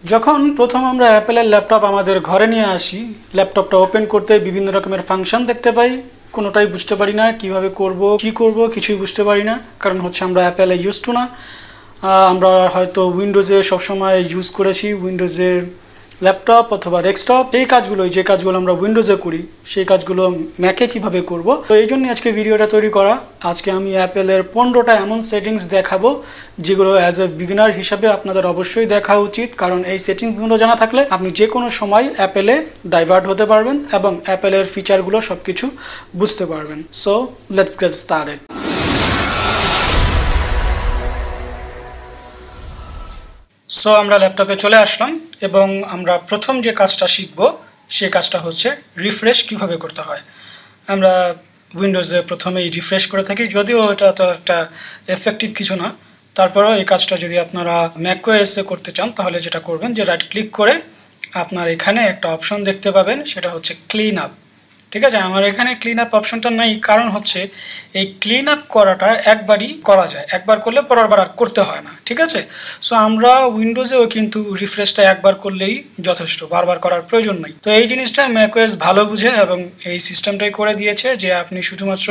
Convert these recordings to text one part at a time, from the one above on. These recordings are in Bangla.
যখন প্রথম আমরা অ্যাপেলের ল্যাপটপ আমাদের ঘরে নিয়ে আসি, ল্যাপটপটা ওপেন করতে বিভিন্ন রকমের ফাংশন দেখতে পাই। কোনোটাই বুঝতে পারি না, কীভাবে করব, কি করব, কিছুই বুঝতে পারি না, কারণ হচ্ছে আমরা অ্যাপেলে ইউজ টু না। আমরা হয়তো উইন্ডোজে সবসময় ইউজ করেছি উইন্ডোজের ল্যাপটপ অথবা ডেস্কটপ এই কাজগুলো যে কাজগুলো আমরা উইন্ডোজে করি, সেই কাজগুলো ম্যাকে কীভাবে করব? তো এই জন্য আজকে ভিডিওটা তৈরি করা। আজকে আমি অ্যাপেলের পনেরোটা এমন সেটিংস দেখাবো, যেগুলো অ্যাজ এ বিগিনার হিসাবে আপনাদের অবশ্যই দেখা উচিত। কারণ এই সেটিংসগুলো জানা থাকলে আপনি যে কোনো সময় অ্যাপেলে ডাইভার্ট হতে পারবেন এবং অ্যাপেলের ফিচারগুলো সব কিছু বুঝতে পারবেন। So let's get started so আমরা ল্যাপটপে চলে আসলাম এবং আমরা প্রথম যে কাজটা শিখব সেই কাজটা হচ্ছে রিফ্রেশ কীভাবে করতে হয়। আমরা উইন্ডোজে প্রথমেই রিফ্রেশ করে থাকি, যদিও এটা তো একটা এফেক্টিভ কিছু না। তারপরেও এই কাজটা যদি আপনারা ম্যাকওয়েসে করতে চান, তাহলে যেটা করবেন যে রাইট ক্লিক করে আপনার এখানে একটা অপশন দেখতে পাবেন, সেটা হচ্ছে ক্লিন আপ ঠিক আছে? আমার এখানে ক্লিন আপ অপশনটা নেই। কারণ হচ্ছে, এই ক্লিন আপ করাটা একবারই করা যায়। একবার করলে পরের বার আর করতে হয় না। ঠিক আছে? সো আমরা উইন্ডোজেও কিন্তু রিফ্রেশটা একবার করলেই যথেষ্ট। বারবার করার প্রয়োজন নেই। তো এই জিনিসটা ম্যাকওয়েস ভালো বুঝে এবং এই সিস্টেমটাই করে দিয়েছে যে, আপনি শুধুমাত্র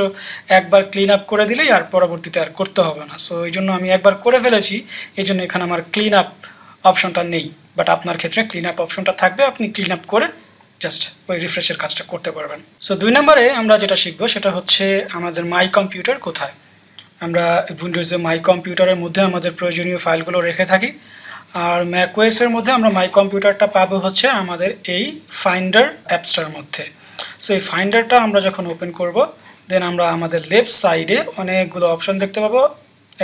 একবার ক্লিন আপ করে দিলেই আর পরবর্তীতে আর করতে হবে না। সো এই জন্য আমি একবার করে ফেলেছি। এই জন্য এখানে আমার ক্লিন আপ অপশনটা নেই। বাট আপনার ক্ষেত্রে ক্লিন আপ অপশনটা থাকবে। আপনি ক্লিন আপ করে জাস্ট ওই রিফ্রেশের কাজটা করতে পারবেন। সো দুই নম্বরে আমরা যেটা শিখব সেটা হচ্ছে আমাদের মাই কম্পিউটার কোথায়? আমরা উইন্ডোজে মাই কম্পিউটারের মধ্যে আমাদের প্রয়োজনীয় ফাইলগুলো রেখে থাকি। আর ম্যাকওয়েসের মধ্যে আমরা মাই কম্পিউটারটা পাবো হচ্ছে আমাদের এই ফাইন্ডার অ্যাপসটার মধ্যে। সো এই ফাইন্ডারটা আমরা যখন ওপেন করব দেন আমরা আমাদের লেফট সাইডে অনেকগুলো অপশন দেখতে পাবো।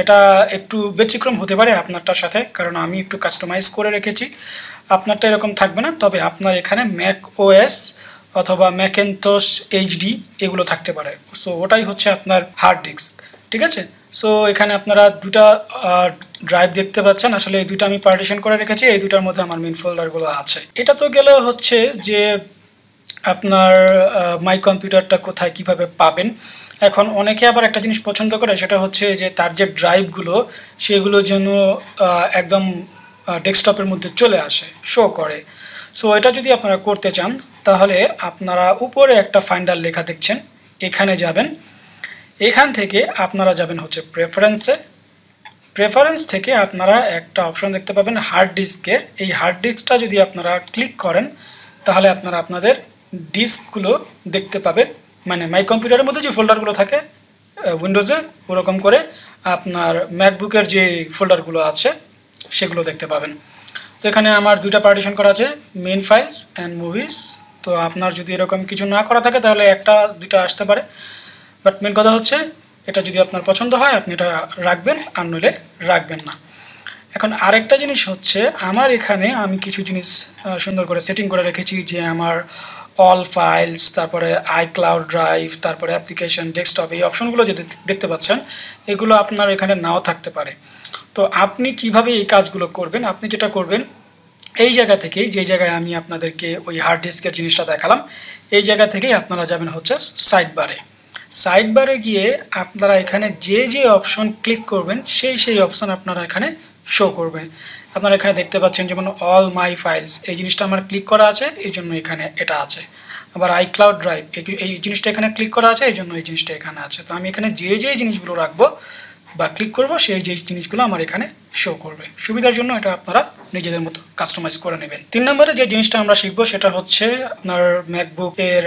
এটা একটু ব্যতিক্রম হতে পারে আপনারটার সাথে, কারণ আমি একটু কাস্টমাইজ করে রেখেছি। আপনারটা এরকম থাকবে না, তবে আপনার এখানে ম্যাক ওএস অথবা ম্যাকেনতোস এইচডি এগুলো থাকতে পারে। সো ওটাই হচ্ছে আপনার হার্ড ডিস্ক ঠিক আছে? সো এখানে আপনারা দুটা ড্রাইভ দেখতে পাচ্ছেন। আসলে এই দুটো আমি পার্টিশন করে রেখেছি, এই দুটার মধ্যে আমার মেন ফোল্ডারগুলো আছে। এটা তো গেলেও হচ্ছে যে আপনার মাই কম্পিউটারটা কোথায় কীভাবে পাবেন। এখন অনেকে আবার একটা জিনিস পছন্দ করে, সেটা হচ্ছে যে তার যে ড্রাইভগুলো সেগুলো যেন একদম ডেস্কটপের মধ্যে চলে আসে শো করে। সো এটা যদি আপনারা করতে চান, তাহলে আপনারা উপরে একটা ফাইন্ডার লেখা দেখছেন, এখানে যাবেন। এখান থেকে আপনারা যাবেন হচ্ছে প্রেফারেন্সে প্রেফারেন্স থেকে আপনারা একটা অপশন দেখতে পাবেন হার্ড ডিস্কের এই হার্ড ডিস্কটা যদি আপনারা ক্লিক করেন, তাহলে আপনারা আপনাদের ডিস্কগুলো দেখতে পাবেন। মানে মাই কম্পিউটারের মধ্যে যে ফোল্ডারগুলো থাকে উইন্ডোজে ওরকম করে আপনার ম্যাকবুকের যে ফোল্ডারগুলো আছে সেগুলো দেখতে পাবেন। তো এখানে আমার দুইটা পার্টিশন করা আছে মেন ফাইলস অ্যান্ড মুভিস তো আপনার যদি এরকম কিছু না করা থাকে, তাহলে একটা, দুইটা আসতে পারে। বাট মেন কথা হচ্ছে, এটা যদি আপনার পছন্দ হয়, আপনি এটা রাখবেন, আর নইলে রাখবেন না। এখন আরেকটা জিনিস হচ্ছে, আমার এখানে আমি কিছু জিনিস সুন্দর করে সেটিং করে রেখেছি, যে আমার অল ফাইলস তারপরে আইক্লাউড ড্রাইভ তারপরে অ্যাপ্লিকেশন ডেস্কটপ এই অপশনগুলো যদি দেখতে পাচ্ছেন, এগুলো আপনার এখানে নাও থাকতে পারে। তো আপনি কীভাবে এই কাজগুলো করবেন? আপনি যেটা করবেন, এই জায়গা থেকেই, যে জায়গায় আমি আপনাদেরকে ওই হার্ড ডিস্কের জিনিসটা দেখালাম, এই জায়গা থেকেই আপনারা যাবেন হচ্ছে সাইড বারে সাইড বারে গিয়ে আপনারা এখানে যে যে অপশন ক্লিক করবেন, সেই সেই অপশন আপনারা এখানে শো করবে আপনারা এখানে দেখতে পাচ্ছেন যেমন অল মাই ফাইলস এই জিনিসটা আমার ক্লিক করা আছে, এই জন্য এখানে এটা আছে। আবার আইক্লাউড ড্রাইভ এই জিনিসটা এখানে ক্লিক করা আছে, এই জন্য এই জিনিসটা এখানে আছে। তো আমি এখানে যে যে জিনিসগুলো রাখব বা ক্লিক করব, সেই যে জিনিসগুলো আমার এখানে শো করবে। সুবিধার জন্য এটা আপনারা নিজেদের মতো কাস্টমাইজ করে নেবেন। তিন নম্বরে যে জিনিসটা আমরা শিখব, সেটা হচ্ছে আপনার ম্যাকবুক এর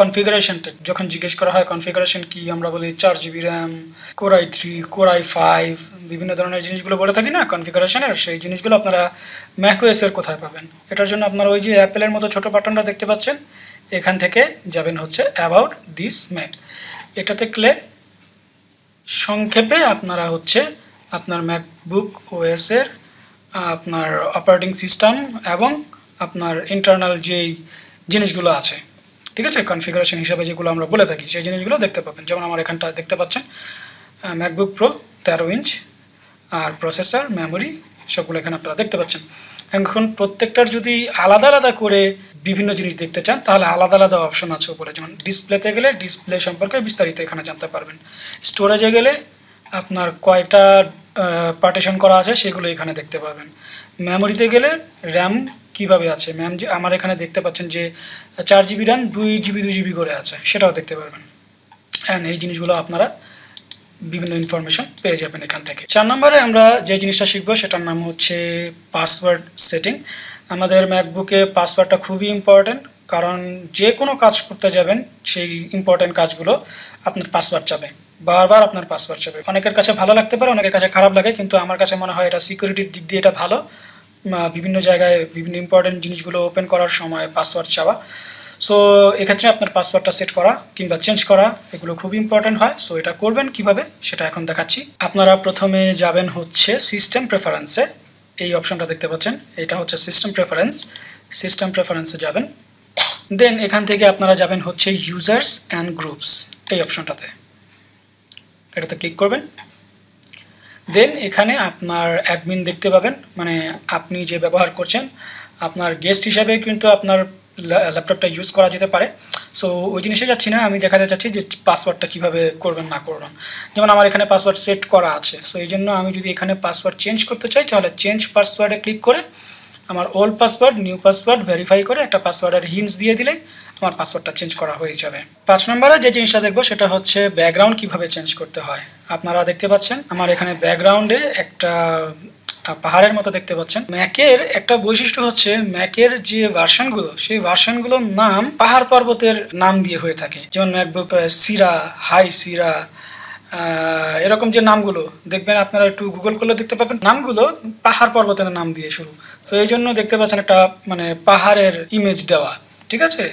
কনফিগারেশনটা যখন জিজ্ঞেস করা হয় কনফিগারেশন কি, আমরা বলি চার GB RAM core i three core i five বিভিন্ন ধরনের জিনিসগুলো বলে থাকি না কনফিগারেশনের সেই জিনিসগুলো আপনারা ম্যাকওয়েস এর কোথায় পাবেন? এটার জন্য আপনারা ওই যে অ্যাপেলের মতো ছোট বাটনটা দেখতে পাচ্ছেন, এখান থেকে যাবেন হচ্ছে অ্যাবাউট দিস ম্যাক এটাতে ক্লে সংক্ষেপে আপনারা হচ্ছে আপনার ম্যাকবুক ওএসের আপনার অপারেটিং সিস্টেম এবং আপনার ইন্টারনাল যেই জিনিসগুলো আছে, ঠিক আছে? কনফিগারেশন হিসাবে যেগুলো আমরা বলে থাকি, সেই জিনিসগুলো দেখতে পাবেন। যেমন আমার এখানটা দেখতে পাচ্ছেন ম্যাকবুক প্রো তেরো ইঞ্চ আর প্রসেসর মেমোরি সবগুলো এখানে আপনারা দেখতে পাচ্ছেন। এখন প্রত্যেকটার যদি আলাদা আলাদা করে বিভিন্ন জিনিস দেখতে চান, তাহলে আলাদা আলাদা অপশন আছে উপরে। যেমন ডিসপ্লেতে গেলে ডিসপ্লে সম্পর্কে বিস্তারিত এখানে জানতে পারবেন। স্টোরেজে গেলে আপনার কয়টা পার্টিশন করা আছে সেগুলো এখানে দেখতে পাবেন। মেমোরিতে গেলে র্যাম কীভাবে আছে? ম্যাম যে আমার এখানে দেখতে পাচ্ছেন যে চার জিবি র্যাম দুই জিবি দুই জিবি করে আছে, সেটাও দেখতে পারবেন। অ্যান্ড এই জিনিসগুলো আপনারা বিভিন্ন ইনফরমেশন পেয়ে যাবেন এখান থেকে। চার নম্বরে আমরা যে জিনিসটা শিখব, সেটার নাম হচ্ছে পাসওয়ার্ড সেটিং আমাদের ম্যাকবুকে পাসওয়ার্ডটা খুবই ইম্পর্ট্যান্ট কারণ যে কোনো কাজ করতে যাবেন, সেই ইম্পর্ট্যান্ট কাজগুলো আপনার পাসওয়ার্ড চাবে বারবার আপনার পাসওয়ার্ড চাবে অনেকের কাছে ভালো লাগতে পারে, অনেকের কাছে খারাপ লাগে, কিন্তু আমার কাছে মনে হয় এটা সিকিউরিটির দিক দিয়ে এটা ভালো। বিভিন্ন জায়গায় বিভিন্ন ইম্পর্টেন্ট জিনিসগুলো ওপেন করার সময় পাসওয়ার্ড চাওয়া। সো এক্ষেত্রে আপনার পাসওয়ার্ডটা সেট করা কিংবা চেঞ্জ করা, এগুলো খুব ইম্পর্টেন্ট হয়। সো এটা করবেন কীভাবে, সেটা এখন দেখাচ্ছি। আপনারা প্রথমে যাবেন হচ্ছে সিস্টেম প্রেফারেন্সে এই অপশনটা দেখতে পাচ্ছেন, এটা হচ্ছে সিস্টেম প্রেফারেন্স সিস্টেম প্রেফারেন্সে যাবেন। দেন এখান থেকে আপনারা যাবেন হচ্ছে ইউজার্স অ্যান্ড গ্রুপস এই অপশনটাতে। এটাতে ক্লিক করবেন। দেন এখানে আপনার অ্যাডমিন দেখতে পাবেন মানে আপনি যে ব্যবহার করছেন, আপনার গেস্ট হিসাবে কিন্তু আপনার ল্যাপটপটা ইউজ করা যেতে পারে। সো ওই জিনিসে যাচ্ছি না, আমি দেখাতে চাচ্ছি যে পাসওয়ার্ডটা কীভাবে করবেন, না করবেন। যেমন আমার এখানে পাসওয়ার্ড সেট করা আছে সো এই জন্য আমি যদি এখানে পাসওয়ার্ড চেঞ্জ করতে চাই, তাহলে চেঞ্জ পাসওয়ার্ডে ক্লিক করে আমার old password new password verify করে একটা পাসওয়ার্ডের হিন্টস দিয়ে দিলেই আমার পাসওয়ার্ডটা চেঞ্জ করা হয়ে যাবে। পাঁচ নম্বরে যে জিনিসটা দেখব, সেটা হচ্ছে ব্যাকগ্রাউন্ড কীভাবে চেঞ্জ করতে হয়। আপনারা দেখতে পাচ্ছেন, আমার এখানে ব্যাকগ্রাউন্ডে একটা পাহাড়ের মতো দেখতে পাচ্ছেন। ম্যাকের একটা বৈশিষ্ট্য হচ্ছে ম্যাকের যে ভার্সনগুলো, সেই ভার্সনগুলোর নাম পাহাড় পর্বতের নাম দিয়ে হয়ে থাকে। যেমন ম্যাকবুক সিরা, হাই সিরা এরকম যে নামগুলো, দেখবেন আপনারা একটু গুগল করলে দেখতে পাবেন, নামগুলো পাহাড় পর্বতের নাম দিয়ে শুরু। তো এই জন্য দেখতে পাচ্ছেন একটা মানে পাহাড়ের ইমেজ দেওয়া, ঠিক আছে?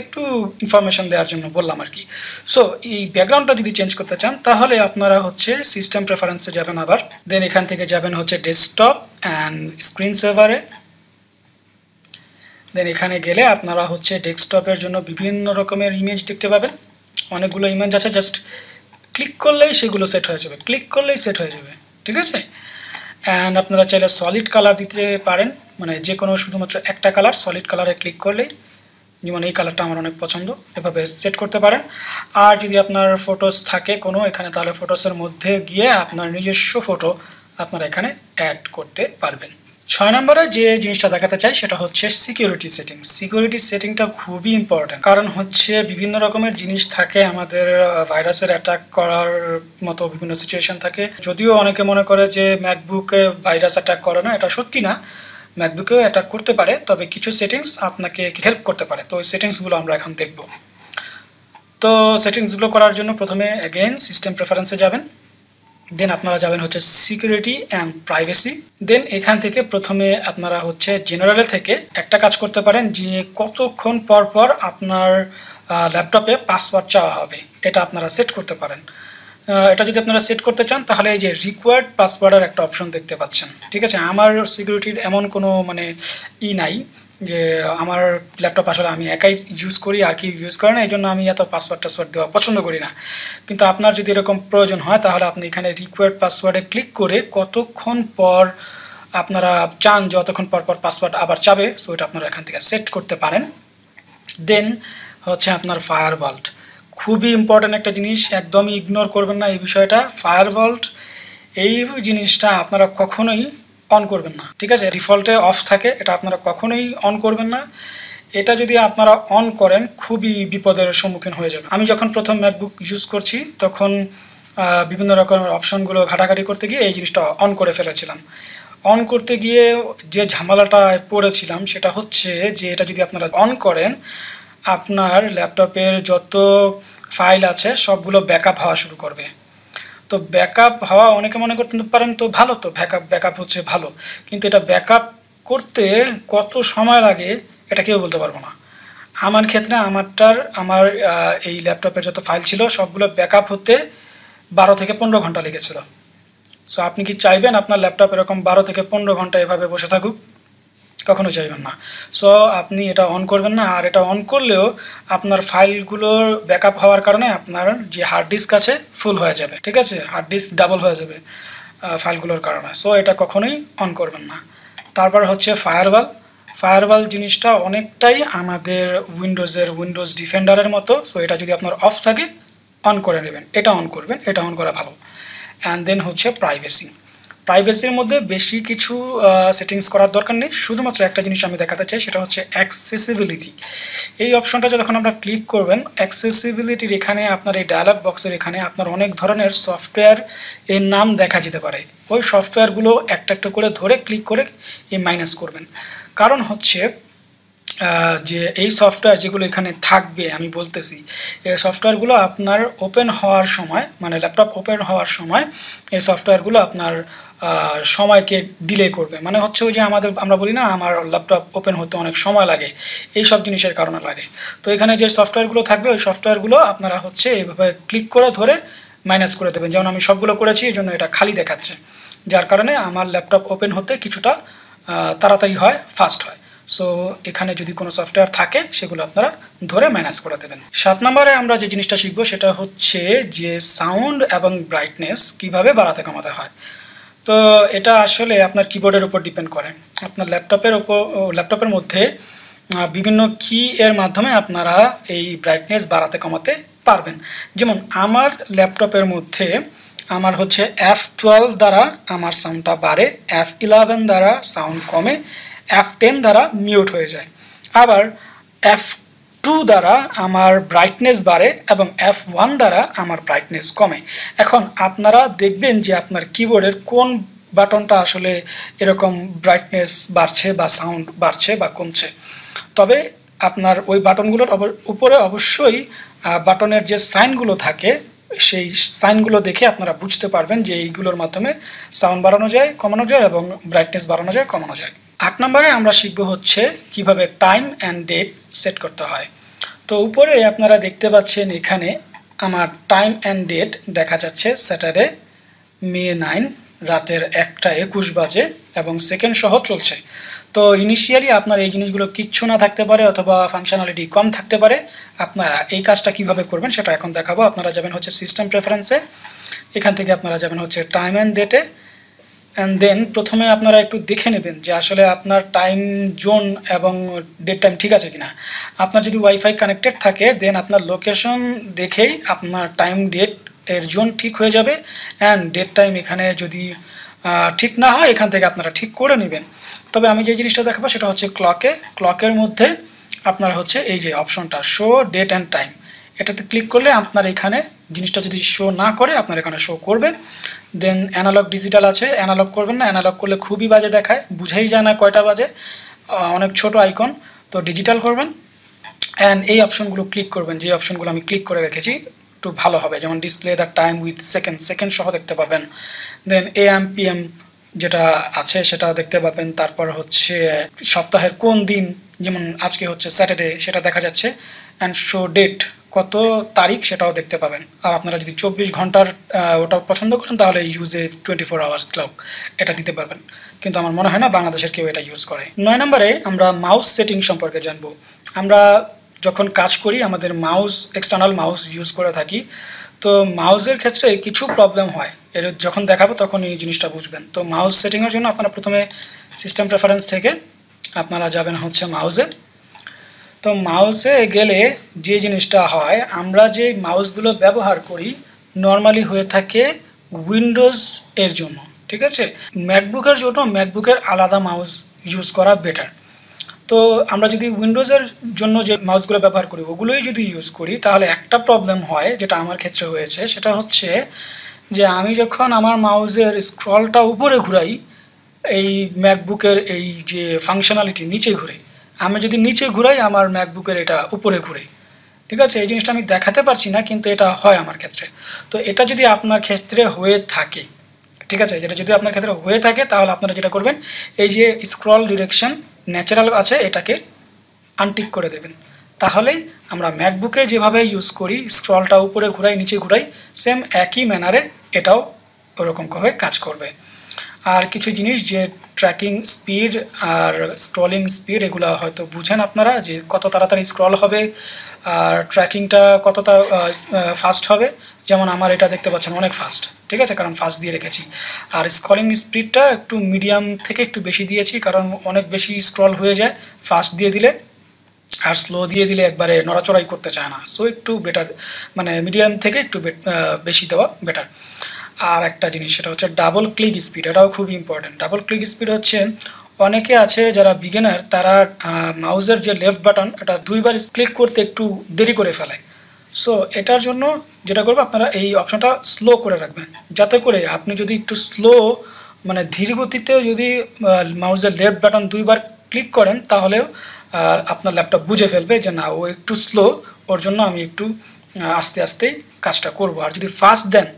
একটু ইনফরমেশন দেওয়ার জন্য বললাম আর কি। সো এই ব্যাকগ্রাউন্ডটা যদি চেঞ্জ করতে চান, তাহলে আপনারা হচ্ছে সিস্টেম প্রেফারেন্সে যাবেন আবার। দেন এখান থেকে যাবেন হচ্ছে ডেস্কটপ অ্যান্ড স্ক্রিন সেভারে দেন এখানে গেলে আপনারা হচ্ছে ডেস্কটপের জন্য বিভিন্ন রকমের ইমেজ দেখতে পাবেন। অনেকগুলো ইমেজ আছে জাস্ট ক্লিক করলেই সেগুলো সেট হয়ে যাবে। ক্লিক করলেই সেট হয়ে যাবে, ঠিক আছে? অ্যান্ড আপনারা চাইলে সলিড কালার দিতে পারেন। মানে যে কোনো শুধুমাত্র একটা কালার সলিড কালারে ক্লিক করলেই। যেমন এই কালারটা আমার অনেক পছন্দ, এভাবে সেট করতে পারেন। আর যদি আপনার ফটোস থাকে কোনো, এখানে তাহলে ফটোসের মধ্যে গিয়ে আপনার নিজস্ব ফটো আপনারা এখানে অ্যাড করতে পারবেন। ছয় নম্বরে যে জিনিসটা দেখাতে চাই, সেটা হচ্ছে সিকিউরিটি সেটিং সিকিউরিটি সেটিংটা খুবই ইম্পর্টেন্ট কারণ হচ্ছে বিভিন্ন রকমের জিনিস থাকে আমাদের ভাইরাসের অ্যাটাক করার মতো বিভিন্ন সিচুয়েশন থাকে। যদিও অনেকে মনে করে যে ম্যাকবুকে ভাইরাস অ্যাটাক করে না, এটা সত্যি না। ম্যাকবুকেও অ্যাটাক করতে পারে, তবে কিছু সেটিংস আপনাকে হেল্প করতে পারে। তো ওই সেটিংসগুলো আমরা এখন দেখব। তো সেটিংসগুলো করার জন্য প্রথমে অ্যাগেন সিস্টেম প্রেফারেন্সে যাবেন। দেন আপনারা যাবেন হচ্ছে সিকিউরিটি অ্যান্ড প্রাইভেসি দেন এখান থেকে প্রথমে আপনারা হচ্ছে জেনারেলে থেকে একটা কাজ করতে পারেন যে কতক্ষণ পর পর আপনার ল্যাপটপে পাসওয়ার্ড চাওয়া হবে। এটা আপনারা সেট করতে পারেন। এটা যদি আপনারা সেট করতে চান, তাহলে এই যে রিকোয়ার্ড পাসওয়ার্ডের একটা অপশন দেখতে পাচ্ছেন। ঠিক আছে? আমার সিকিউরিটির এমন কোনো মানে ই নাই যে আমার ল্যাপটপ আসলে আমি একাই ইউজ করি, আর কি ইউজ করে না, এই জন্য আমি এত পাসওয়ার্ড টাসওয়ার্ড দেওয়া পছন্দ করি না। কিন্তু আপনার যদি এরকম প্রয়োজন হয়, তাহলে আপনি এখানে রিকোয়ার্ড পাসওয়ার্ডে ক্লিক করে কতক্ষণ পর আপনারা চান, যতক্ষণ পর পর পাসওয়ার্ড আবার চাবে সো এটা আপনারা এখান থেকে সেট করতে পারেন। দেন হচ্ছে আপনার ফায়ার বাল্ট খুবই ইম্পর্ট্যান্ট একটা জিনিস, একদমই ইগনোর করবেন না এই বিষয়টা। ফায়ার ভল্ট এই জিনিসটা আপনারা কখনোই অন করবেন না, ঠিক আছে? ডিফল্টে অফ থাকে, এটা আপনারা কখনোই অন করবেন না। এটা যদি আপনারা অন করেন, খুবই বিপদের সম্মুখীন হয়ে যাবে আমি যখন প্রথম ম্যাকবুক ইউজ করছি, তখন বিভিন্ন রকমের অপশনগুলো ঘাটাঘাটি করতে গিয়ে এই জিনিসটা অন করে ফেলেছিলাম। অন করতে গিয়ে যে ঝামেলাটা পড়েছিলাম, সেটা হচ্ছে যে, এটা যদি আপনারা অন করেন আপনার ল্যাপটপের যত ফাইল আছে, সবগুলো ব্যাকআপ হওয়া শুরু করবে। তো ব্যাকআপ হওয়া অনেকে মনে করতে পারেন তো ভালো তো, ব্যাকআপ ব্যাকআপ হচ্ছে ভালো। কিন্তু এটা ব্যাকআপ করতে কত সময় লাগে, এটা কেউ বলতে পারব না। আমার ক্ষেত্রে আমারটার, আমার এই ল্যাপটপের যত ফাইল ছিল, সবগুলো ব্যাকআপ হতে বারো থেকে পনেরো ঘণ্টা লেগেছিল। সো আপনি কি চাইবেন আপনার ল্যাপটপ এরকম বারো থেকে পনেরো ঘণ্টা এভাবে বসে থাকুক? কখনো চাইবেন না। সো আপনি এটা অন করবেন না। আর এটা অন করলেও আপনার ফাইলগুলোর ব্যাকআপ হওয়ার কারণে আপনার যে হার্ড ডিস্ক আছে ফুল হয়ে যাবে। ঠিক আছে? হার্ড ডিস্ক ডাবল হয়ে যাবে ফাইলগুলোর কারণে। সো এটা কখনোই অন করবেন না। তারপর হচ্ছে ফায়ারওয়াল ফায়ারওয়াল জিনিসটা অনেকটাই আমাদের উইন্ডোজের উইন্ডোজ ডিফেন্ডারের মতো। সো এটা যদি আপনার অফ থাকে অন করে নেবেন। এটা অন করবেন। এটা অন করা ভালো। অ্যান্ড দেন হচ্ছে প্রাইভেসি প্রাইভেসির মধ্যে বেশি কিছু সেটিংস করার দরকার নেই। শুধুমাত্র একটা জিনিস আমি দেখাতে চাই, সেটা হচ্ছে অ্যাক্সেসিবিলিটি এই অপশনটা যখন আমরা ক্লিক করবেন অ্যাক্সেসিবিলিটির এখানে আপনার এই ডায়ালগ বক্সের এখানে আপনার অনেক ধরনের সফটওয়্যার এর নাম দেখা যেতে পারে। ওই সফটওয়্যারগুলো একটা একটা করে ধরে ক্লিক করে এই মাইনাস করবেন। কারণ হচ্ছে যে এই সফটওয়্যার যেগুলো এখানে থাকবে, আমি বলতেছি এই সফটওয়্যারগুলো আপনার ওপেন হওয়ার সময় মানে ল্যাপটপ ওপেন হওয়ার সময়, এই সফটওয়্যারগুলো আপনার সময়কে ডিলে করবে। মানে হচ্ছে ওই যে আমাদের, আমরা বলি না, আমার ল্যাপটপ ওপেন হতে অনেক সময় লাগে। এই সব জিনিসের কারণে লাগে। তো এখানে যে সফটওয়্যারগুলো থাকবে, ওই সফটওয়্যারগুলো আপনারা হচ্ছে এইভাবে ক্লিক করে ধরে মাইনাস করে দেবেন। যেমন আমি সবগুলো করেছি, এই জন্য এটা খালি দেখাচ্ছে। যার কারণে আমার ল্যাপটপ ওপেন হতে কিছুটা তাড়াতাড়ি হয় ফাস্ট হয়। সো এখানে যদি কোনো সফটওয়্যার থাকে, সেগুলো আপনারা ধরে ম্যানেজ করে দেবেন। সাত নম্বরে আমরা যে জিনিসটা শিখব, সেটা হচ্ছে যে সাউন্ড এবং ব্রাইটনেস কীভাবে বাড়াতে কমাতে হয়। তো এটা আসলে আপনার কিবোর্ডের উপর ডিপেন্ড করে। আপনার ল্যাপটপের ওপর ল্যাপটপের মধ্যে বিভিন্ন কি এর মাধ্যমে আপনারা এই ব্রাইটনেস বাড়াতে কমাতে পারবেন। যেমন আমার ল্যাপটপের মধ্যে, আমার হচ্ছে এফ টুয়েলভ দ্বারা আমার সাউন্ডটা বাড়ে এফ ইলেভেন দ্বারা সাউন্ড কমে এফ টেন দ্বারা মিউট হয়ে যায়। আবার এফ টু দ্বারা আমার ব্রাইটনেস বাড়ে এবং এফ ওয়ান দ্বারা আমার ব্রাইটনেস কমে। এখন আপনারা দেখবেন যে আপনার কিবোর্ডের কোন বাটনটা আসলে এরকম ব্রাইটনেস বাড়ছে বা সাউন্ড বাড়ছে বা কমছে। তবে আপনার ওই বাটনগুলোর উপরে অবশ্যই বাটনের যে সাইনগুলো থাকে, সেই সাইনগুলো দেখে আপনারা বুঝতে পারবেন যে এইগুলোর মাধ্যমে সাউন্ড বাড়ানো যায়, কমানো যায় এবং ব্রাইটনেস বাড়ানো যায়, কমানো যায়। আট নম্বরে আমরা শিখব হচ্ছে কীভাবে টাইম অ্যান্ড ডেট সেট করতে হয়। তো উপরে আপনারা দেখতে পাচ্ছেন এখানে আমার টাইম অ্যান্ড ডেট দেখা যাচ্ছে স্যাটারডে মে নাইন রাতের একটা একুশ বাজে এবং সেকেন্ড সহ চলছে। তো ইনিশিয়ালি আপনার এই জিনিসগুলো কিচ্ছু না থাকতে পারে অথবা ফাংশনালিটি কম থাকতে পারে। আপনারা এই কাজটা কীভাবে করবেন সেটা এখন দেখাবো। আপনারা যাবেন হচ্ছে সিস্টেম প্রেফারেন্সে এখান থেকে আপনারা যাবেন হচ্ছে টাইম অ্যান্ড ডেটে অ্যান্ড দেন প্রথমে আপনারা একটু দেখে নেবেন যে আসলে আপনার টাইম জোন এবং ডেট টাইম ঠিক আছে কিনা। আপনার যদি ওয়াইফাই কানেক্টেড থাকে দেন আপনার লোকেশন দেখেই আপনার টাইম ডেট এর জোন ঠিক হয়ে যাবে। অ্যান্ড ডেট টাইম এখানে যদি ঠিক না হয়, এখান থেকে আপনারা ঠিক করে নেবেন। তবে আমি যে জিনিসটা দেখাবো সেটা হচ্ছে ক্লকে ক্লকের মধ্যে আপনার হচ্ছে এই যে অপশনটা শো ডেট অ্যান্ড টাইম এটাতে ক্লিক করলে আপনার এখানে জিনিসটা যদি শো না করে, আপনার এখানে শো করবে। দেন অ্যানালগ ডিজিটাল আছে অ্যানালগ করবেন না অ্যানালগ করলে খুবই বাজে দেখায়, বুঝেই যায় না কয়টা বাজে অনেক ছোট আইকন তো ডিজিটাল করবেন অ্যান্ড এই অপশনগুলো ক্লিক করবেন, যে অপশনগুলো আমি ক্লিক করে রেখেছি, একটু ভালো হবে, যেমন display the time with second second সহ দেখতে পাবেন then A M P M যেটা আছে সেটা দেখতে পাবেন, তারপর হচ্ছে সপ্তাহের কোন দিন, যেমন আজকে হচ্ছে স্যাটারডে সেটা দেখা যাচ্ছে অ্যান্ড শো ডেট কত তারিখ সেটাও দেখতে পাবেন। আর আপনারা যদি চব্বিশ ঘণ্টার ওটা পছন্দ করেন, তাহলে ইউজে টোয়েন্টি ফোর আওয়ার্স ক্লক এটা দিতে পারবেন। কিন্তু আমার মনে হয় না বাংলাদেশের কেউ এটা ইউজ করে। নয় নম্বরে আমরা মাউস সেটিং সম্পর্কে জানব। আমরা যখন কাজ করি, আমাদের মাউস এক্সটার্নাল মাউস ইউজ করে থাকি, তো মাউসের ক্ষেত্রে কিছু প্রবলেম হয়। এর যখন দেখাবো, তখন এই জিনিসটা বুঝবেন। তো মাউস সেটিংয়ের জন্য আপনারা প্রথমে সিস্টেম প্রেফারেন্স থেকে আপনারা যাবেন হচ্ছে মাউসে তো মাউসে গেলে যে জিনিসটা হয়, আমরা যে মাউসগুলো ব্যবহার করি নর্মালি হয়ে থাকে উইন্ডোজ এর জন্য, ঠিক আছে? ম্যাকবুকের জন্য ম্যাকবুকের আলাদা মাউস ইউজ করা বেটার তো আমরা যদি উইন্ডোজের জন্য যে মাউসগুলো ব্যবহার করি, ওগুলোই যদি ইউজ করি, তাহলে একটা প্রবলেম হয়, যেটা আমার ক্ষেত্রে হয়েছে, সেটা হচ্ছে যে আমি যখন আমার মাউসের স্ক্রলটা উপরে ঘুরাই, এই ম্যাকবুকের এই যে ফাংশনালিটি নিচে ঘুরে আমি যদি নিচে ঘুরাই, আমার ম্যাকবুকের এটা উপরে ঘুরে। ঠিক আছে? এই জিনিসটা আমি দেখাতে পারছি না, কিন্তু এটা হয় আমার ক্ষেত্রে। তো এটা যদি আপনার ক্ষেত্রে হয়ে থাকে, ঠিক আছে? যেটা যদি আপনার ক্ষেত্রে হয়ে থাকে, তাহলে আপনারা যেটা করবেন, এই যে স্ক্রল ডিরেকশন ন্যাচারাল আছে, এটাকে আনটিক করে দেবেন। তাহলেই আমরা ম্যাকবুকে যেভাবে ইউজ করি স্ক্রলটা উপরে ঘুরাই, নিচে ঘুরাই সেম একই ম্যানারে এটাও ওরকমভাবে কাজ করবে। আর কিছু জিনিস যে ট্র্যাকিং স্পিড আর স্ক্রলিং স্পিড এগুলো হয়তো বুঝেন আপনারা যে কত তাড়াতাড়ি স্ক্রল হবে আর ট্র্যাকিংটা কতটা ফাস্ট হবে। যেমন আমার এটা দেখতে পাচ্ছেন অনেক ফাস্ট ঠিক আছে? কারণ ফাস্ট দিয়ে রেখেছি। আর স্ক্রলিং স্পিডটা একটু মিডিয়াম থেকে একটু বেশি দিয়েছি, কারণ অনেক বেশি স্ক্রল হয়ে যায় ফাস্ট দিয়ে দিলে আর স্লো দিয়ে দিলে একবারে নড়াচড়াই করতে চায় না। সো একটু বেটার মানে মিডিয়াম থেকে একটু বেশি দেওয়া বেটার আর একটা জিনিস, সেটা হচ্ছে ডাবল ক্লিক স্পিড এটাও খুব ইম্পর্টেন্ট ডাবল ক্লিক স্পিড হচ্ছে, অনেকে আছে যারা বিগিনার তারা মাউজের যে লেফট বাটন এটা দুইবার ক্লিক করতে একটু দেরি করে ফেলে সো এটার জন্য যেটা করব, আপনারা এই অপশনটা স্লো করে রাখবেন। যাতে করে আপনি যদি একটু স্লো মানে ধীর গতিতে যদি মাউজের লেফট বাটন দুইবার ক্লিক করেন, তাহলে আপনার ল্যাপটপ বুঝে ফেলবে যে না, ও একটু স্লো ওর জন্য আমি একটু আস্তে আস্তেই কাজটা করব। আর যদি ফাস্ট দেন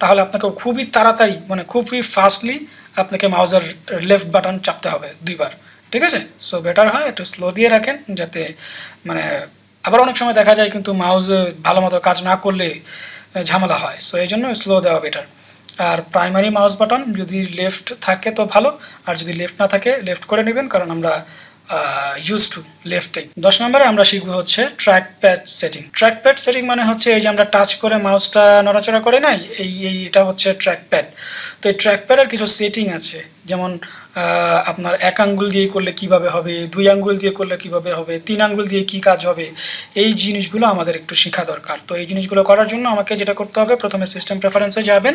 তাহলে আপনাকে খুবই তাড়াতাড়ি মানে খুবই ফাস্টলি আপনাকে মাউজের লেফট বাটন চাপতে হবে দুইবার, ঠিক আছে? সো বেটার হয়, একটু স্লো দিয়ে রাখেন যাতে মানে আবার অনেক সময় দেখা যায় কিন্তু মাউজ ভালো মতো কাজ না করলে ঝামেলা হয়। সো এই জন্য স্লো দেওয়া বেটার আর প্রাইমারি মাউস বাটন যদি লেফট থাকে তো ভালো, আর যদি লেফট না থাকে লেফট করে নেবেন, কারণ আমরা ইউজ টু লেফটে দশ নম্বরে আমরা শিখব হচ্ছে trackpad setting trackpad setting মানে হচ্ছে এই যে আমরা টাচ করে মাউসটা নড়াচড়া করে নাই, এই এই, এটা হচ্ছে ট্র্যাক প্যাড তো এই ট্র্যাক প্যাডের কিছু সেটিং আছে, যেমন আপনার এক আঙ্গুল দিয়ে করলে কীভাবে হবে, দুই আঙ্গুল দিয়ে করলে কীভাবে হবে, তিন আঙ্গুল দিয়ে কি কাজ হবে, এই জিনিসগুলো আমাদের একটু শেখা দরকার। তো এই জিনিসগুলো করার জন্য আমাকে যেটা করতে হবে, প্রথমে সিস্টেম প্রেফারেন্সে যাবেন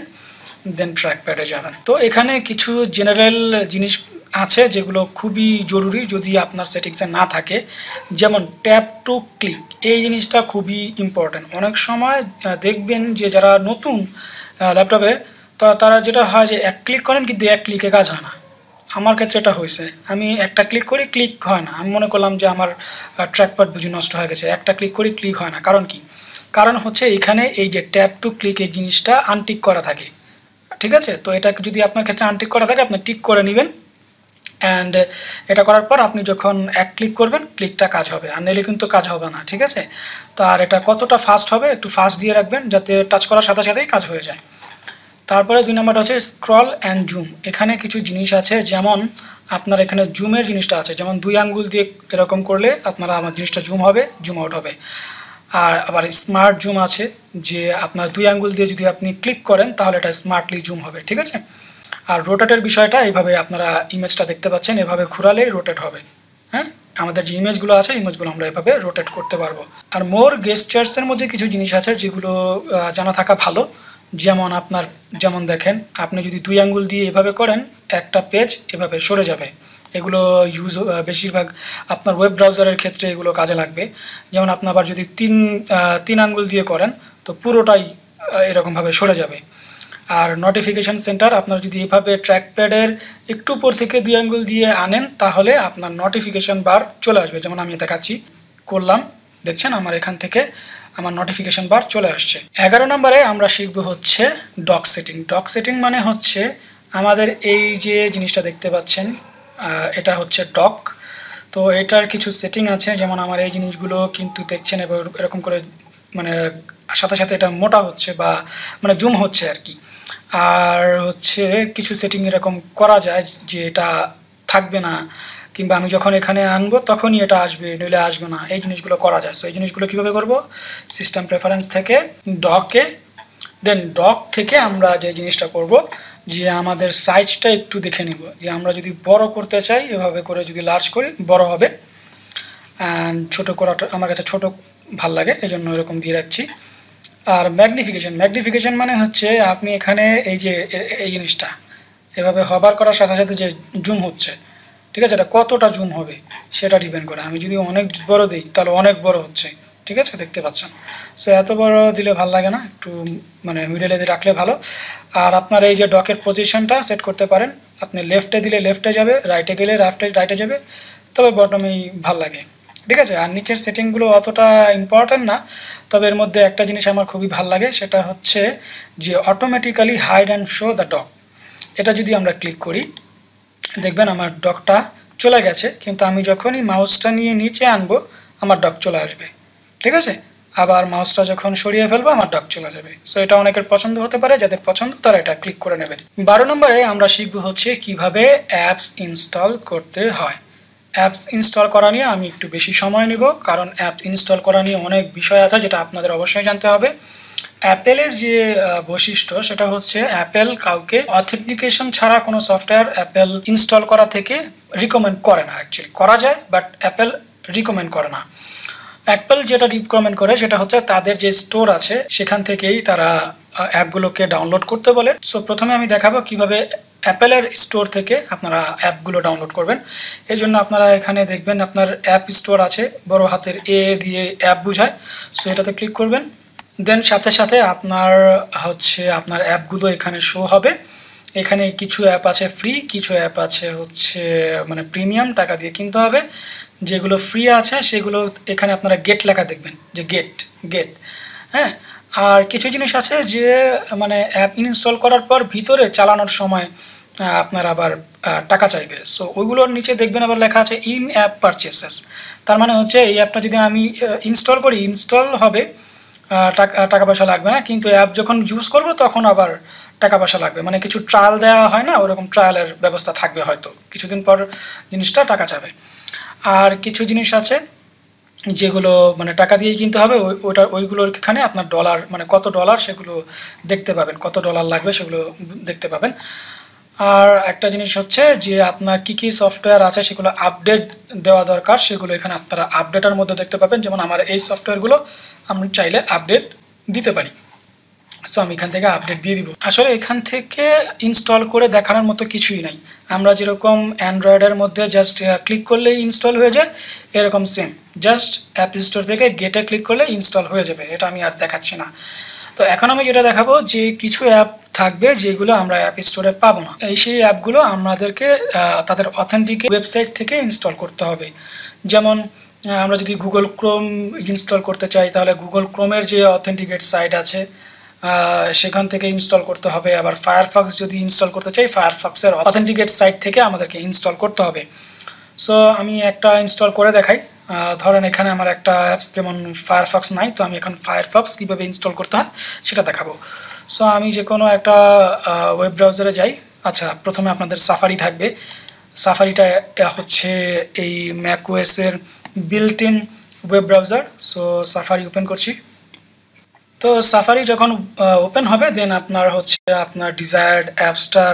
দেন ট্র্যাক প্যাডে যাবেন। তো এখানে কিছু জেনারেল জিনিস আছে যেগুলো খুবই জরুরি যদি আপনার সেটিংসে না থাকে। যেমন ট্যাপ টু ক্লিক এই জিনিসটা খুবই ইম্পর্ট্যান্ট অনেক সময় দেখবেন যে যারা নতুন ল্যাপটপে তারা যেটা হয় যে এক ক্লিক করেন কিন্তু এক ক্লিকে কাজ হয় না। আমার ক্ষেত্রে এটা হয়েছে। আমি একটা ক্লিক করি ক্লিক হয় না। আমি মনে করলাম যে আমার ট্র্যাকপ্যাড বুঝি নষ্ট হয়ে গেছে। একটা ক্লিক করি ক্লিক হয় না। কারণ কি? কারণ হচ্ছে এখানে এই যে ট্যাপ টু ক্লিক এই জিনিসটা আনটিক করা থাকে। ঠিক আছে? তো এটা যদি আপনার ক্ষেত্রে আনটিক করা থাকে, আপনি টিক করে নেবেন। অ্যান্ড এটা করার পর আপনি যখন এক ক্লিক করবেন ক্লিকটা কাজ হবে। আর নিলে কিন্তু কাজ হবে না, ঠিক আছে? তো আর এটা কতটা ফাস্ট হবে, একটু ফাস্ট দিয়ে রাখবেন, যাতে টাচ করার সাথে সাথেই কাজ হয়ে যায়। তারপরে দুই নম্বরটা হচ্ছে স্ক্রল অ্যান্ড জুম এখানে কিছু জিনিস আছে, যেমন আপনার এখানে জুমের জিনিসটা আছে। যেমন দুই আঙ্গুল দিয়ে এরকম করলে আপনারা আমার জিনিসটা জুম হবে জুম আউট হবে। আর আবার স্মার্ট জুম আছে, যে আপনার দুই আঙ্গুল দিয়ে যদি আপনি ক্লিক করেন, তাহলে এটা স্মার্টলি জুম হবে, ঠিক আছে? আর রোটেটের বিষয়টা এইভাবে আপনারা ইমেজটা দেখতে পাচ্ছেন, এভাবে ঘুরালেই রোটেট হবে। হ্যাঁ? আমাদের যে ইমেজগুলো আছে ইমেজগুলো আমরা এভাবে রোটেট করতে পারব। আর মোর গেস্টার্সের মধ্যে কিছু জিনিস আছে যেগুলো জানা থাকা ভালো। যেমন আপনার, যেমন দেখেন, আপনি যদি দুই আঙ্গুল দিয়ে এভাবে করেন, একটা পেজ এভাবে সরে যাবে। এগুলো ইউজ বেশিরভাগ আপনার ওয়েব ব্রাউজারের ক্ষেত্রে এগুলো কাজে লাগবে। যেমন আপনি আবার যদি তিন তিন আঙ্গুল দিয়ে করেন, তো পুরোটাই এরকমভাবে সরে যাবে। আর নোটিফিকেশান সেন্টার আপনার যদি এভাবে ট্র্যাকপ্যাডের একটু উপর থেকে দুই আঙ্গুল দিয়ে আনেন, তাহলে আপনার নোটিফিকেশান বার চলে আসবে। যেমন আমি দেখাচ্ছি, করলাম, দেখছেন? আমার এখান থেকে আমার নোটিফিকেশান বার চলে আসছে। এগারো নম্বরে আমরা শিখব হচ্ছে ডক সেটিং ডক সেটিং মানে হচ্ছে আমাদের এই যে জিনিসটা দেখতে পাচ্ছেন এটা হচ্ছে ডক তো এটার কিছু সেটিং আছে, যেমন আমার এই জিনিসগুলো কিন্তু দেখছেন, এবার এরকম করে মানে সাথে সাথে এটা মোটা হচ্ছে বা মানে জুম হচ্ছে আর কি। আর হচ্ছে কিছু সেটিং এরকম করা যায় যে এটা থাকবে না, কিংবা আমি যখন এখানে আনব তখনই এটা আসবে, নইলে আসবে না। এই জিনিসগুলো করা যায়। সো এই জিনিসগুলো কীভাবে করব? সিস্টেম প্রেফারেন্স থেকে ডকে দেন ডক থেকে আমরা যে জিনিসটা করব, যে আমাদের সাইজটা একটু দেখে নেব। যে আমরা যদি বড় করতে চাই, এভাবে করে যদি লার্জ করি, বড় হবে। অ্যান্ড ছোটো করাটা আমার কাছে ছোটো ভালো লাগে এই জন্য এরকম দিয়ে রাখছি। আর ম্যাগনিফিকেশন ম্যাগনিফিকেশন মানে হচ্ছে আপনি এখানে এই যে এই জিনিসটা, এভাবে হবার করার সাথে সাথে যে জুম হচ্ছে, ঠিক আছে? এটা কতটা জুম হবে সেটা ডিপেন্ড করে। আমি যদি অনেক বড় দিই, তাহলে অনেক বড় হচ্ছে, ঠিক আছে? দেখতে পাচ্ছেন? সো এত বড় দিলে ভালো লাগে না, একটু মানে মিডলে রাখলে ভালো। আর আপনার এই যে ডকের পজিশনটা সেট করতে পারেন। আপনি লেফটে দিলে লেফটে যাবে রাইটে গেলে রাফটে রাইটে যাবে, তবে বটমেই ভালো লাগে, ঠিক আছে? আর নিচের সেটিংগুলো অতটা ইম্পর্ট্যান্ট না তবে এর মধ্যে একটা জিনিস আমার খুবই ভালো লাগে, সেটা হচ্ছে যে automatically hide and show the dock এটা যদি আমরা ক্লিক করি, দেখবেন আমার ডকটা চলে গেছে, কিন্তু আমি যখনই মাউসটা নিয়ে নিচে আনব, আমার ডক চলে আসবে। ঠিক আছে? আবার মাউসটা যখন সরিয়ে ফেলব, আমার ডক চলে যাবে। সো এটা অনেকের পছন্দ হতে পারে, যাদের পছন্দ তারা এটা ক্লিক করে নেবে। বারো নম্বরে আমরা শিখব হচ্ছে কীভাবে অ্যাপস ইনস্টল করতে হয়। অ্যাপস ইনস্টল করা নিয়ে আমি একটু বেশি সময় নিব, কারণ অ্যাপ ইনস্টল করা নিয়ে অনেক বিষয় আছে যেটা আপনাদের অবশ্যই জানতে হবে। অ্যাপেলের যে বৈশিষ্ট্য সেটা হচ্ছে অ্যাপেল কাউকে অথেন্টিকেশন ছাড়া কোনো সফটওয়্যার অ্যাপেল ইনস্টল করা থেকে রিকমেন্ড করে না অ্যাকচুয়ালি করা যায় বাট অ্যাপেল রিকমেন্ড করে না। অ্যাপেল যেটা রিকমেন্ড করে সেটা হচ্ছে তাদের যে স্টোর আছে, সেখান থেকেই তারা অ্যাপগুলোকে ডাউনলোড করতে বলে। সো প্রথমে আমি দেখাবো কীভাবে অ্যাপেলের স্টোর থেকে আপনারা অ্যাপগুলো ডাউনলোড করবেন। এই জন্য আপনারা এখানে দেখবেন আপনার অ্যাপ স্টোর আছে, বড় হাতের এ দিয়ে অ্যাপ বুঝায়। সো এটাতে ক্লিক করবেন। দেন সাথে সাথে আপনার হচ্ছে আপনার অ্যাপগুলো এখানে শো হবে। এখানে কিছু অ্যাপ আছে ফ্রি কিছু অ্যাপ আছে হচ্ছে মানে প্রিমিয়াম টাকা দিয়ে কিনতে হবে। যেগুলো ফ্রি আছে, সেগুলো এখানে আপনারা গেট লেখা দেখবেন যে গেট গেট হ্যাঁ? আর কিছু জিনিস আছে যে মানে অ্যাপ ইনস্টল করার পর ভিতরে চালানোর সময় আপনার আবার টাকা চাইবে। সো ওইগুলোর নিচে দেখবেন আবার লেখা আছে ইন অ্যাপ পারচেসেস তার মানে হচ্ছে, এই অ্যাপটা যদি আমি ইনস্টল করি ইনস্টল হবে টাকা টাকা পয়সা লাগবে না। কিন্তু অ্যাপ যখন ইউজ করব, তখন আবার টাকা পয়সা লাগবে। মানে কিছু ট্রায়াল দেওয়া হয় না, ওরকম ট্রায়ালের ব্যবস্থা থাকবে হয়তো। কিছুদিন পর জিনিসটা টাকা যাবে আর কিছু জিনিস আছে যেগুলো মানে টাকা দিয়েই কিনতে হবে ওইটা ওইগুলোর এখানে আপনার ডলার মানে কত ডলার সেগুলো দেখতে পাবেন, কত ডলার লাগবে সেগুলো দেখতে পাবেন। আর একটা জিনিস হচ্ছে যে আপনার কি কি সফটওয়্যার আছে সেগুলো আপডেট দেওয়া দরকার, সেগুলো এখানে আপনারা আপডেটের মধ্যে দেখতে পাবেন। যেমন আমার এই সফটওয়্যারগুলো আমি চাইলে আপডেট দিতে পারি। সো আমি এখান থেকে আপডেট দিয়ে দিব। আসলে এখান থেকে ইনস্টল করে দেখানোর মতো কিছুই নাই। আমরা যেরকম অ্যান্ড্রয়েডের মধ্যে জাস্ট ক্লিক করলেই ইনস্টল হয়ে যায়, এরকম সেম জাস্ট অ্যাপ স্টোর থেকে গেটে ক্লিক করলে ইনস্টল হয়ে যাবে, এটা আমি আর দেখাচ্ছি না। তো এখন আমি যেটা দেখাবো, যে কিছু অ্যাপ থাকবে যেগুলো আমরা অ্যাপ স্টোরে পাবো না। এই সেই অ্যাপগুলো আমাদেরকে তাদের অথেন্টিক ওয়েবসাইট থেকে ইনস্টল করতে হবে। যেমন আমরা যদি গুগল ক্রোম ইনস্টল করতে চাই, তাহলে গুগল ক্রোমের যে অথেন্টিকেট সাইট আছে সেখান থেকে ইনস্টল করতে হবে। আবার ফায়ারফক্স যদি ইনস্টল করতে চাই ফায়ারফক্সের অথেন্টিকেট সাইট থেকে আমাদেরকে ইনস্টল করতে হবে। সো আমি একটা ইনস্টল করে দেখাই। ধরেন এখানে আমার একটা অ্যাপস যেমন ফায়ারফক্স নাই, তো আমি এখন ফায়ারফক্স কীভাবে ইনস্টল করতে হয় সেটা দেখাবো। সো আমি যে কোনো একটা ওয়েব ব্রাউজারে যাই আচ্ছা প্রথমে আপনাদের সাফারি থাকবে। সাফারিটা হচ্ছে এই ম্যাকওয়েসের built in web browser so Safari open করছি। তো সাফারি যখন ওপেন হবে দেন আপনার হচ্ছে আপনার ডিজায়ার্ড অ্যাপস্টার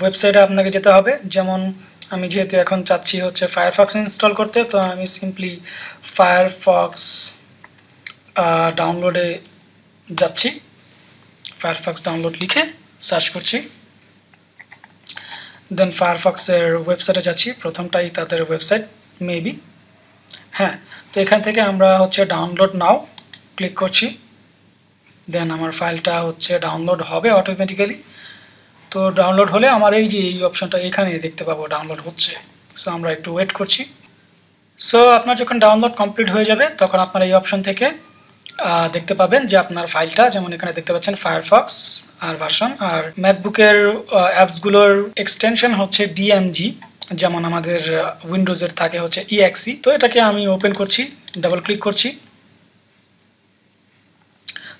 ওয়েবসাইটে আপনাকে যেতে হবে। যেমন আমি যেহেতু এখন চাচ্ছি হচ্ছে ফায়ারফক্স ইনস্টল করতে, তো আমি সিম্পলি ফায়ারফক্স ডাউনলোডে যাচ্ছি। ফায়ারফক্স ডাউনলোড লিখে সার্চ করছি। দেন ফায়ারফক্সের ওয়েবসাইটে যাচ্ছি। প্রথমটাই তাদের ওয়েবসাইট মেবি হ্যাঁ তো এখান থেকে আমরা হচ্ছে ডাউনলোড নাও ক্লিক করছি। দেন আমার ফাইলটা হচ্ছে ডাউনলোড হবে অটোমেটিক্যালি তো ডাউনলোড হলে আমার এই যে এই অপশনটা এখানে দেখতে পাবো ডাউনলোড হচ্ছে। সো আমরা একটু ওয়েট করছি। সো আপনার যখন ডাউনলোড কমপ্লিট হয়ে যাবে, তখন আপনার এই অপশন থেকে দেখতে পাবেন যে আপনার ফাইলটা, যেমন এখানে দেখতে পাচ্ছেন ফায়ারফক্স আর ভার্সন আর ম্যাকবুকের অ্যাপসগুলোর এক্সটেনশন হচ্ছে ডিএমজি যেমন আমাদের উইন্ডোজের থাকে হচ্ছে ইএক্সি তো এটাকে আমি ওপেন করছি ডাবল ক্লিক করছি।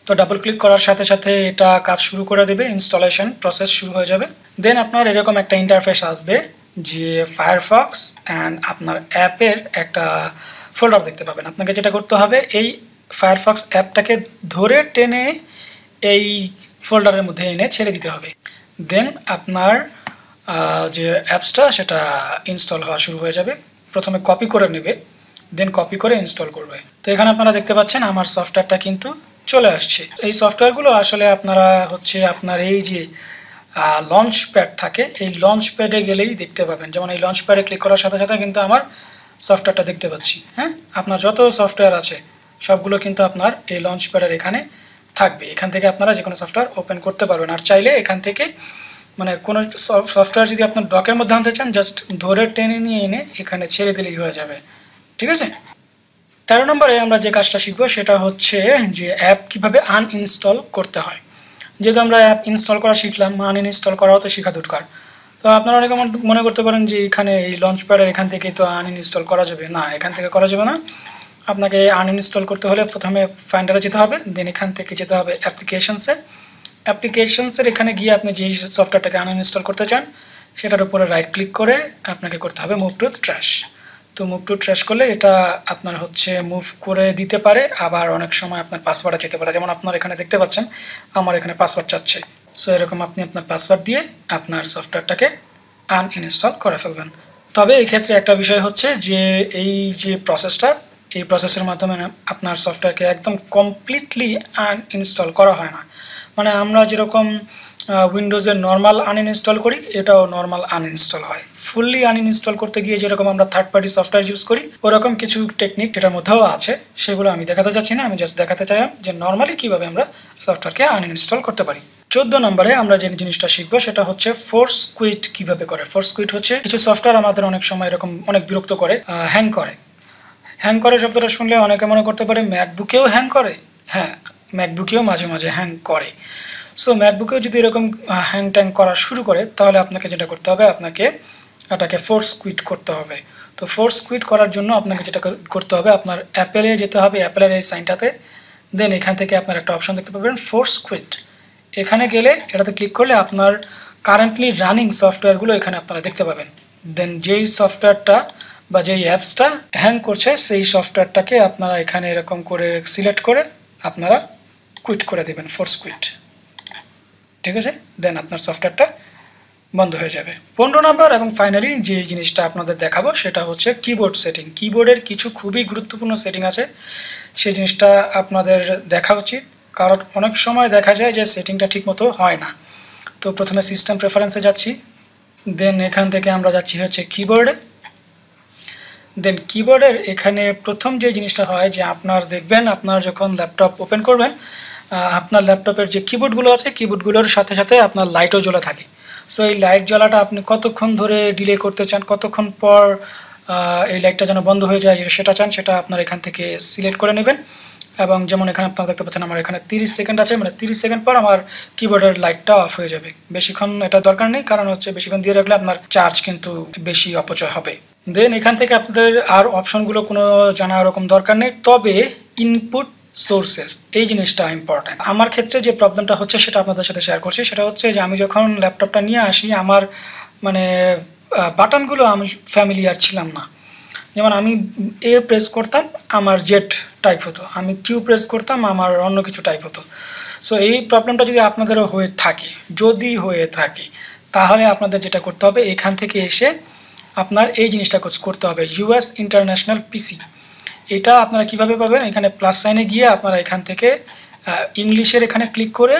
তো ডাবল ক্লিক করার সাথে সাথে এটা কাজ শুরু করে দেবে ইনস্টলেশন প্রসেস শুরু হয়ে যাবে। দেন আপনার এরকম একটা ইন্টারফেস আসবে যে ফায়ারফক্স অ্যান্ড আপনার অ্যাপের একটা ফোল্ডার দেখতে পাবেন। আপনাকে যেটা করতে হবে, এই ফায়ারফক্স অ্যাপটাকে ধরে টেনে এই ফোল্ডারের মধ্যে এনে ছেড়ে দিতে হবে। দেন আপনার যে অ্যাপসটা, সেটা ইনস্টল হওয়া শুরু হয়ে যাবে। প্রথমে কপি করে নেবে দেন কপি করে ইনস্টল করবে। তো এখানে আপনারা দেখতে পাচ্ছেন, আমার সফটওয়্যারটা কিন্তু চলে আসছে। এই সফটওয়্যারগুলো আসলে আপনারা হচ্ছে আপনার এই যে লঞ্চ প্যাড থাকে, এই লঞ্চ প্যাডে গেলেই দেখতে পাবেন। যেমন এই লঞ্চ প্যাডে ক্লিক করার সাথে সাথে কিন্তু আমার সফটওয়্যারটা দেখতে পাচ্ছি হ্যাঁ? আপনার যত সফটওয়্যার আছে, সবগুলো কিন্তু আপনার এই লঞ্চ প্যাডের এখানে থাকবে। এখান থেকে আপনারা যে কোনো সফটওয়্যার ওপেন করতে পারবেন। আর চাইলে এখান থেকে মানে কোনো সফটওয়্যার যদি আপনার ডকের মধ্যে আনতে চান জাস্ট ধরে টেনে নিয়ে এনে এখানে ছেড়ে দিলেই হয়ে যাবে। ঠিক আছে? তেরো নম্বরে আমরা যে কাজটা শিখব সেটা হচ্ছে যে অ্যাপ কীভাবে আনইনস্টল করতে হয়। যেহেতু আমরা অ্যাপ ইনস্টল করা শিখলাম আনইনস্টল করাও তো শেখা দরকার। তো আপনারা অনেকে মনে করতে পারেন যে এখানে এই লঞ্চ প্যাডের এখান থেকে তো আনইনস্টল করা যাবে। না, এখান থেকে করা যাবে না। আপনাকে আনইনস্টল করতে হলে প্রথমে ফাইন্ডারে যেতে হবে দেন এখান থেকে যেতে হবে অ্যাপ্লিকেশনসে অ্যাপ্লিকেশনসের এখানে গিয়ে আপনি যেই সফটওয়্যারটাকে আনইনস্টল করতে চান, সেটার উপরে রাইট ক্লিক করে আপনাকে করতে হবে মুভ টু ট্র্যাশ তো মুভ টু ট্র্যাশ করলে এটা আপনার হচ্ছে মুভ করে দিতে পারে। আবার অনেক সময় আপনার পাসওয়ার্ডে যেতে পারে। যেমন আপনার এখানে দেখতে পাচ্ছেন, আমার এখানে পাসওয়ার্ড চাচ্ছে। সো এরকম আপনি আপনার পাসওয়ার্ড দিয়ে আপনার সফটওয়্যারটাকে আনইনস্টল করে ফেলবেন। তবে এই ক্ষেত্রে একটা বিষয় হচ্ছে যে, এই যে প্রসেসটা এই প্রসেসের মাধ্যমে আপনার সফটওয়্যারকে একদম কমপ্লিটলি আনইনস্টল করা হয় না। মানে আমরা যেরকম উইন্ডোজের নর্মাল আনইনস্টল করি, এটাও নর্মাল আনইনস্টল হয়। ফুললি আনইনস্টল করতে গিয়ে যেরকম আমরা থার্ড পার্টি সফটওয়্যার ইউজ করি, ওরকম কিছু টেকনিক এটার মধ্যেও আছে, সেগুলো আমি দেখাতে চাচ্ছি না, আমি জাস্ট দেখাতে চাইলাম যে নর্মালি কীভাবে আমরা সফটওয়্যারকে আনইনস্টল করতে পারি। চোদ্দ নম্বরে আমরা যে জিনিসটা শিখব, সেটা হচ্ছে ফোর্স কুইট কীভাবে করে। ফোর্স কুইট হচ্ছে কিছু সফটওয়্যার আমাদের অনেক সময় এরকম অনেক বিরক্ত করে হ্যাং করে। হ্যাং করে শব্দটা শুনলে অনেকে মনে করতে পারে ম্যাকবুকেও হ্যাং করে। হ্যাঁ ম্যাকবুকেও মাঝে মাঝে হ্যাং করে। সো ম্যাকবুকেও যদি এরকম হ্যাং ট্যাং করা শুরু করে, তাহলে আপনাকে যেটা করতে হবে, আপনাকে এটাকে ফোর্স কুইট করতে হবে। তো ফোর্স কুইট করার জন্য আপনাকে যেটা করতে হবে, আপনার অ্যাপেলে যেতে হবে অ্যাপেলের এই সাইনটাতে দেন এখান থেকে আপনার একটা অপশন দেখতে পাবেন ফোর্স কুইট এখানে গেলে, এটাতে ক্লিক করলে আপনার কারেন্টলি রানিং সফটওয়্যারগুলো এখানে আপনারা দেখতে পাবেন। দেন যেই সফটওয়্যারটা বা যেই অ্যাপসটা হ্যাং করছে, সেই সফটওয়্যারটাকে আপনারা এখানে এরকম করে সিলেক্ট করে, আপনারা কুইট করে দেবেন ফোর্স কুইট ঠিক আছে? দেন আপনার সফটওয়্যারটা বন্ধ হয়ে যাবে। পনেরো নম্বর এবং ফাইনালি যে জিনিসটা আপনাদের দেখাবো, সেটা হচ্ছে কিবোর্ড সেটিং কিবোর্ডের কিছু খুবই গুরুত্বপূর্ণ সেটিং আছে। সেই জিনিসটা আপনাদের দেখা উচিত। কারণ অনেক সময় দেখা যায় যে সেটিংটা ঠিকমতো হয় না। তো প্রথমে সিস্টেম প্রেফারেন্সে যাচ্ছি। দেন এখান থেকে আমরা যাচ্ছি হচ্ছে কিবোর্ডে দেন কিবোর্ডের এখানে প্রথম যে জিনিসটা হয় যে আপনার দেখবেন, আপনার যখন ল্যাপটপ ওপেন করবেন আপনার ল্যাপটপের যে কিবোর্ডগুলো আছে কিবোর্ডগুলোর সাথে সাথে আপনার লাইটও জ্বলা থাকে। সো এই লাইট জ্বলাটা আপনি কতক্ষণ ধরে ডিলে করতে চান, কতক্ষণ পর এই লাইটটা যেন বন্ধ হয়ে যায়, সেটা চান, সেটা আপনার এখান থেকে সিলেক্ট করে নেবেন। এবং যেমন এখানে আপনারা দেখতে পাচ্ছেন, আমার এখানে তিরিশ সেকেন্ড আছে মানে তিরিশ সেকেন্ড পর আমার কিবোর্ডের লাইটটা অফ হয়ে যাবে। বেশিক্ষণ এটা দরকার নেই, কারণ হচ্ছে বেশিক্ষণ দিয়ে রাখলে আপনার চার্জ কিন্তু বেশি অপচয় হবে। দেন এখান থেকে আপনাদের আর অপশনগুলো কোনো জানা ওরকম দরকার নেই। তবে ইনপুট সোর্সেস এই জিনিসটা ইম্পর্ট্যান্ট আমার ক্ষেত্রে যে প্রবলেমটা হচ্ছে সেটা আপনাদের সাথে শেয়ার করছি, সেটা হচ্ছে যে আমি যখন ল্যাপটপটা নিয়ে আসি, আমার মানে বাটনগুলো আমি ফ্যামিলিয়ার ছিলাম না। যেমন আমি এ প্রেস করতাম, আমার জেড টাইপ হতো। আমি কিউ প্রেস করতাম, আমার অন্য কিছু টাইপ হতো। সো এই প্রবলেমটা যদি আপনাদেরও হয়ে থাকে, যদি হয়ে থাকে, তাহলে আপনাদের যেটা করতে হবে, এখান থেকে এসে আপনার এই জিনিসটা করতে হবে ইউএস ইন্টারন্যাশনাল পিসি এটা আপনারা কীভাবে পাবেন? এখানে প্লাস সাইনে গিয়ে আপনারা এখান থেকে ইংলিশের এখানে ক্লিক করে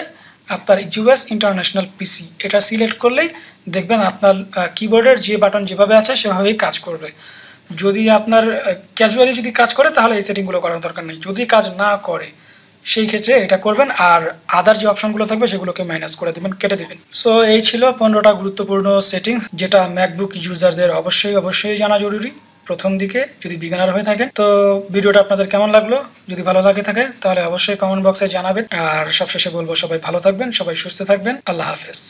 আপনার ইউএস ইন্টারন্যাশনাল পিসি এটা সিলেক্ট করলেই দেখবেন আপনার কিবোর্ডের যে বাটন যেভাবে আছে সেভাবেই কাজ করবে। যদি আপনার ক্যাজুয়ালি যদি কাজ করে, তাহলে এই সেটিংগুলো করার দরকার নেই। যদি কাজ না করে, সেই ক্ষেত্রে এটা করবেন আর আদার যে অপশনগুলো থাকবে সেগুলোকে মাইনাস করে দেবেন, কেটে দেবেন। সো এই ছিল পনেরোটা গুরুত্বপূর্ণ সেটিংস যেটা ম্যাকবুক ইউজারদের অবশ্যই অবশ্যই জানা জরুরি। প্রথম দিকে যদি বিগানার হয়ে থাকেন, তো ভিডিওটা আপনাদের কেমন লাগল? যদি ভালো লাগে থাকে, তাহলে অবশ্যই কমেন্ট বক্সে জানাবেন। আর সবশেষে বলব, সবাই ভালো থাকবেন, সবাই সুস্থ থাকবেন। আল্লাহ হাফেজ।